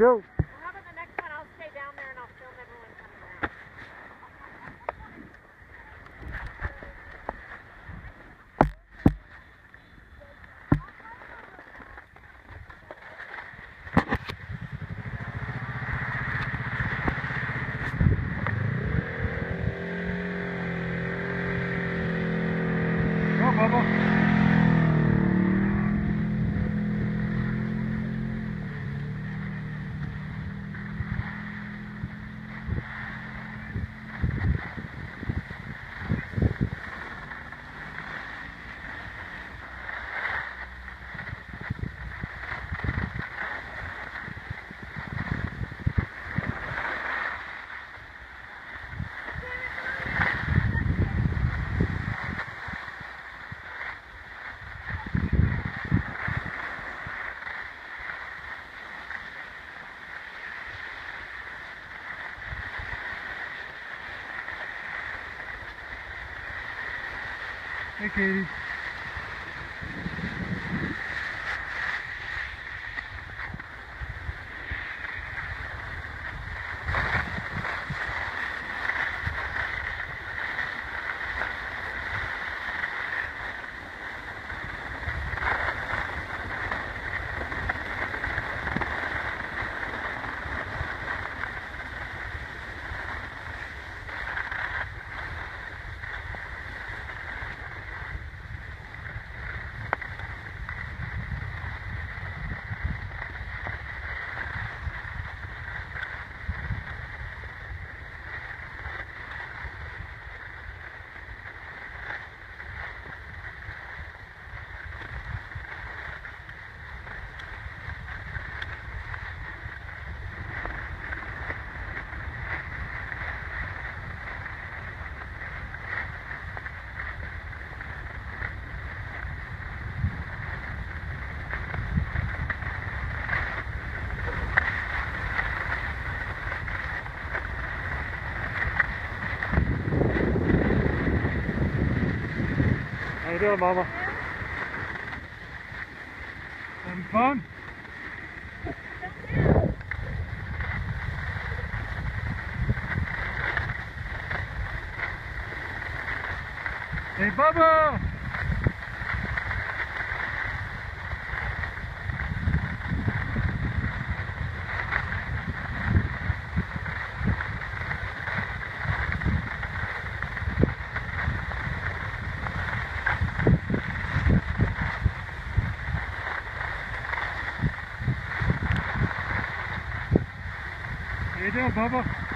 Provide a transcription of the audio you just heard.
Go. Hey, Katie. You doing, Mama? Having fun? Hey, Bubba! How you doing, Bubba?